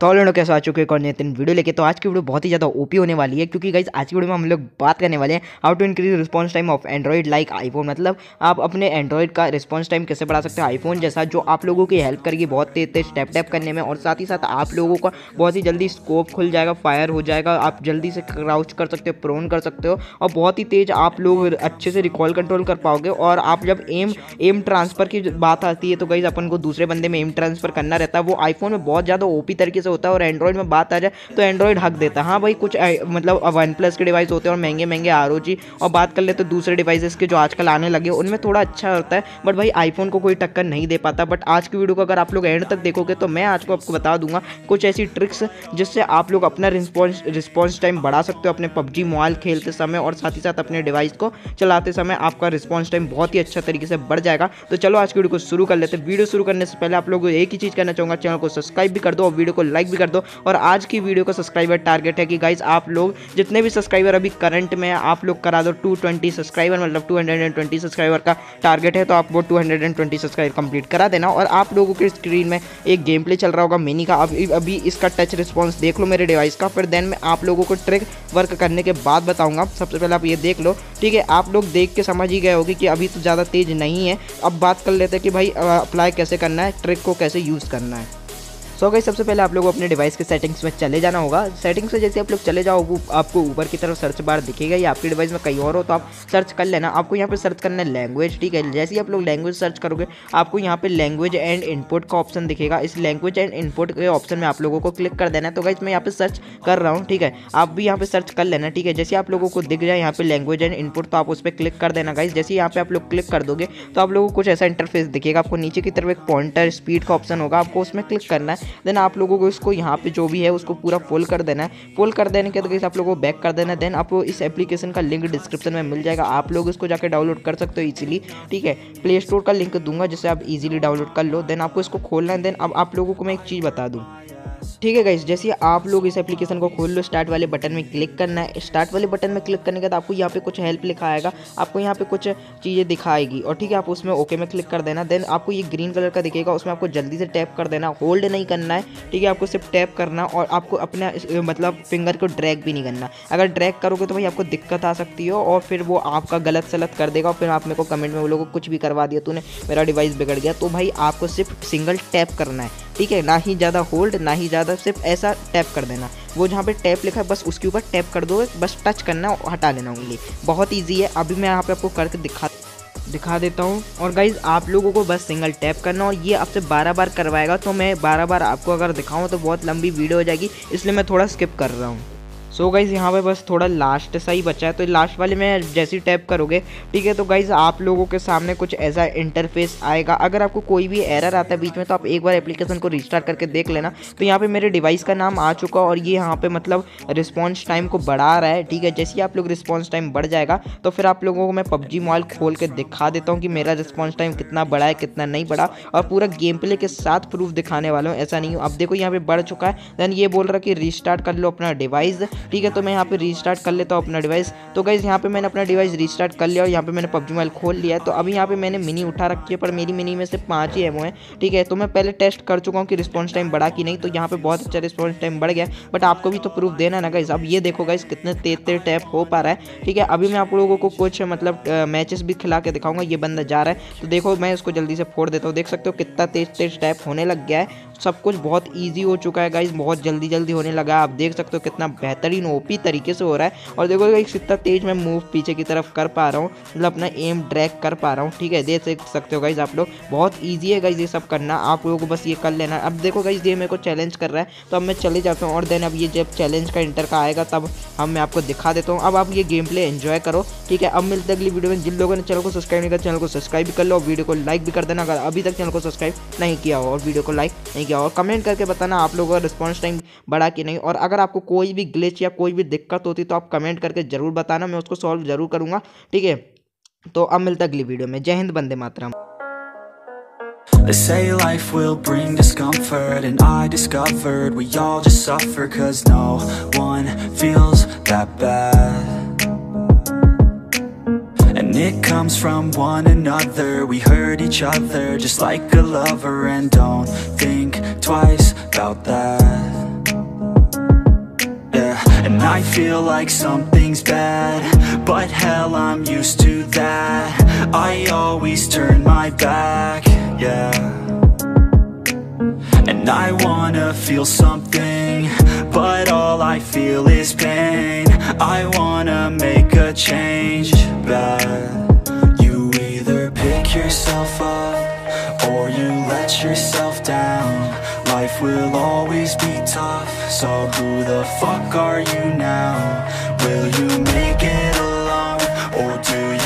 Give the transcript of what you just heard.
तो लोगों कैसे आ चुके हैं नितिन वीडियो लेके? तो आज की वीडियो बहुत ही ज़्यादा ओपी होने वाली है, क्योंकि गाइज़ आज की वीडियो में हम लोग बात करने वाले हैं how to increase response time of android like iPhone मतलब आप अपने एंड्रॉइड का रिस्पॉन्स टाइम कैसे बढ़ा सकते हैं? आईफोन जैसा जो आप लोगों की हेल्प करेगी बहुत तेज तेज स्टेप टैप करने में, और साथ ही साथ आप लोगों का बहुत ही जल्दी स्कोप खुल जाएगा फायर हो जाएगा, आप जल्दी से क्राउच कर सकते हो प्रोन कर सकते हो, और बहुत ही तेज आप लोग अच्छे से रिकॉल कंट्रोल कर पाओगे, और आप जब एम एम ट्रांसफ़र की बात आती है तो गाइज़ अपन को दूसरे बंदे में एम ट्रांसफ़र करना रहता है। वो आईफोन में बहुत ज़्यादा ओपी तरीके से होता है और एंड्रॉइड में बात आ जाए तो एंड्रॉइड हक देता है। हाँ भाई, कुछ मतलब वन प्लस के डिवाइस होते हैं और महँगे महँगे आर और बात कर ले तो दूसरे डिवाइसेस के जो आजकल आने लगे उनमें थोड़ा अच्छा होता है। बट भाई आईफोन को कोई टक्कर नहीं दे पाता। बट आज की वीडियो को अगर आप लोग एंड तक देखोगे तो मैं आज को आपको बता दूँगा कुछ ऐसी ट्रिक्स जिससे आप लोग अपना रिस्पॉन्स रिस्पॉन्स टाइम बढ़ा सकते हो अपने पबजी मोबाइल खेलते समय और साथ ही साथ अपने डिवाइस को चलाते समय आपका रिस्पॉन्स टाइम बहुत ही अच्छा तरीके से बढ़ जाएगा। तो चलो आज की वीडियो को शुरू कर लेते हैं। वीडियो शुरू करने से पहले आप लोग एक ही चीज़ करना चाहूँगा, चैनल को सब्सक्राइब भी कर दो और वीडियो को लाइक भी कर दो। और आज की वीडियो का सब्सक्राइबर टारगेट है कि गाइज़ आप लोग जितने भी सब्सक्राइबर अभी करंट में आप लोग करा दो 220 सब्सक्राइबर मतलब 220 सब्सक्राइबर का टारगेट है तो आप वो 220 सब्सक्राइबर कंप्लीट करा देना। और आप लोगों के स्क्रीन में एक गेम प्ले चल रहा होगा, मिनी का। अभी अभी इसका टच रिस्पॉन्स देख लो मेरे डिवाइस का। फिर देन मैं आप लोगों को ट्रिक वर्क करने के बाद बताऊँगा। सबसे पहले आप ये देख लो, ठीक है? आप लोग देख के समझ ही गए होगे कि अभी तो ज़्यादा तेज़ नहीं है। अब बात कर लेते हैं कि भाई अप्लाई कैसे करना है ट्रिक को कैसे यूज़ करना है। सो गई सबसे पहले आप लोग अपने डिवाइस के सेटिंग्स में चले जाना होगा। सेटिंग्स में जैसे आप लोग चले जाओ आपको ऊपर की तरफ़ सर्च बार दिखेगा। या आपके डिवाइस में कहीं और हो तो आप सर्च कर लेना। आपको यहाँ पर सर्च करना है लैंग्वेज ठीक है? जैसे ही आप लोग लैंग्वेज सर्च करोगे, आपको यहाँ पे लैंग्वेज एंड इनपुट का ऑप्शन दिखेगा। इस लैंग्वेज एंड इनपुट के ऑप्शन में आप लोगों को क्लिक कर देना है। तो गाइज़ मैं यहाँ पर सर्च कर रहा हूँ, ठीक है? आप भी यहाँ पर सर्च कर लेना, ठीक है? जैसे आप लोगों को दिख जाए यहाँ पर लैंग्वेज एंड इनपुट तो आप उस पर क्लिक कर देना गाइज़ जैसे यहाँ पे आप लोग क्लिक कर दोगे तो आप लोगों को कुछ ऐसा इंटरफेस दिखेगा। आपको नीचे की तरफ़ एक पॉइंटर स्पीड का ऑप्शन होगा। आपको उसमें क्लिक करना है। देन आप लोगों को इसको यहाँ पे जो भी है, उसको पूरा फुल कर देना है। फुल कर देने के बाद आप लोगों को बैक कर देना है। देन आपको इस एप्लीकेशन का लिंक डिस्क्रिप्शन में मिल जाएगा। आप लोग इसको जाकर डाउनलोड कर सकते हो ईजिली ठीक है? प्ले स्टोर का लिंक दूँगा जिससे आप ईजिली डाउनलोड कर लो। देन आपको इसको खोलना है। देन अब आप लोगों को मैं एक चीज़ बता दूँ। ठीक है गाइस जैसे आप लोग इस एप्लीकेशन को खोल लो स्टार्ट वाले बटन में क्लिक करना है। स्टार्ट वाले बटन में क्लिक करने के बाद आपको यहाँ पे कुछ हेल्प लिखा आएगा। आपको यहाँ पे कुछ चीज़ें दिखाएगी और ठीक है, आप उसमें ओके में क्लिक कर देना। देन आपको ये ग्रीन कलर का दिखेगा, उसमें आपको जल्दी से टैप कर देना। होल्ड नहीं करना है, ठीक है, आपको सिर्फ़ टैप करना और आपको अपना मतलब फिंगर को ड्रैग भी नहीं करना। अगर ड्रैग करोगे तो भाई आपको दिक्कत आ सकती हो और फिर वो आपका गलत सलत कर देगा और फिर आप मेरे को कमेंट में वो लोगों को कुछ भी करवा दिया तूने, मेरा डिवाइस बिगड़ गया। तो भाई आपको सिर्फ़ सिंगल टैप करना है। ठीक है, ना ही ज़्यादा होल्ड ना ही ज़्यादा सिर्फ़ ऐसा टैप कर देना। वो जहाँ पे टैप लिखा है, बस उसके ऊपर टैप कर दो, बस टच करना हटा लेना उंगली बहुत ईजी है, अभी मैं यहाँ पे आपको करके दिखा दिखा देता हूँ। और गाइज़ आप लोगों को बस सिंगल टैप करना और ये आपसे बारह बार करवाएगा तो मैं बारह बार आपको अगर दिखाऊँ तो बहुत लंबी वीडियो हो जाएगी, इसलिए मैं थोड़ा स्किप कर रहा हूँ। सो गाइज़ यहाँ पे बस थोड़ा लास्ट सा ही बचा है। तो लास्ट वाले में जैसे टैप करोगे, ठीक है? तो गाइज़ आप लोगों के सामने कुछ ऐसा इंटरफेस आएगा। अगर आपको कोई भी एरर आता है बीच में तो आप एक बार एप्लीकेशन को रिस्टार्ट करके देख लेना। तो यहाँ पे मेरे डिवाइस का नाम आ चुका और ये यहाँ पे मतलब रिस्पॉन्स टाइम को बढ़ा रहा है, ठीक है? जैसे ही आप लोग रिस्पॉन्स टाइम बढ़ जाएगा तो फिर आप लोगों को मैं पबजी मोबाइल खोल के दिखा देता हूँ कि मेरा रिस्पॉन्स टाइम कितना बढ़ा है, कितना नहीं बढ़ा। और पूरा गेम प्ले के साथ प्रूफ दिखाने वाला हूँ, ऐसा नहीं हो। अब देखो, यहाँ पे बढ़ चुका है। देन ये बोल रहा कि रिस्टार्ट कर लो अपना डिवाइस ठीक है तो मैं यहाँ पे रीस्टार्ट कर लेता हूँ अपना डिवाइस तो गाइज़ यहाँ पे मैंने अपना डिवाइस रीस्टार्ट कर लिया और यहाँ पे मैंने पबजी मोबाइल खोल लिया तो अभी यहाँ पे मैंने मिनी उठा रखी है, पर मेरी मिनी में से पाँच ही एमओ है, ठीक है? तो मैं पहले टेस्ट कर चुका हूँ कि रिस्पॉन्स टाइम बढ़ा कि नहीं। तो यहाँ पे बहुत अच्छा रिस्पॉन्स टाइम बढ़ गया बट आपको भी तो प्रूफ देना ना गाइज़ अब ये देखो गाइज़ कितने तेज तेज टैप हो पा रहा है, ठीक है? अभी मैं आप लोगों को कुछ मतलब मैचेस भी खिला के दिखाऊँगा, ये बंदा जा रहा है। तो देखो, मैं इसको जल्दी से फोड़ देता हूँ। देख सकते हो कितना तेज तेज टैप होने लग गया है। सब कुछ बहुत ईजी हो चुका है गाइज़ बहुत जल्दी जल्दी होने लगा आप देख सकते हो कितना बेहतरीन ओपी तरीके से हो रहा है. और देखो गाइज़ कितना तेज मैं मूव पीछे की तरफ़ कर पा रहा हूँ. मतलब अपना एम ड्रैग कर पा रहा हूँ. ठीक है, देख सकते हो गाइज़ आप लोग. बहुत ईजी है गाइज़ ये सब करना. आप लोगों को बस ये कर लेना. अब देखो गाइज़ ये मेरे को चैलेंज कर रहा है. तो अब मैं चले जाता हूँ और देन अब ये जब चैलेंज का इंटर का आएगा, तब हम मैं आपको दिखा देता हूँ. अब आप ये गेम प्ले एंजॉय करो. ठीक है, अब मिलते अगली वीडियो में. जिन लोगों ने चैनल को सब्सक्राइब नहीं किया चैनल को सब्सक्राइब भी कर लो. वीडियो को लाइक भी कर देना. अगर अभी तक चैनल को सब्सक्राइब नहीं किया हो और वीडियो को लाइक नहीं किया और कमेंट करके बताना आप लोगों का रिस्पॉन्स टाइम बढ़ा कि नहीं। और अगर आपको कोई भी ग्लिच या कोई भी दिक्कत होती तो आप कमेंट करके ज़रूर बताना, मैं उसको सॉल्व ज़रूर करूँगा। ठीक है? तो अब मिलता अगली वीडियो में। जय हिंद बंदे मातरम। They say life will bring discomfort, And I discovered we all just suffer Cause no one feels that bad. Comes from one another. We hurt each other just like a lover And don't think twice about that. Yeah, And I feel like something's bad But hell, I'm used to that. I always turn my back, yeah. And I wanna feel something But all I feel is pain. I wanna make a change, yourself down Life will always be tough So who the fuck are you now? Will you make it alone? Or do you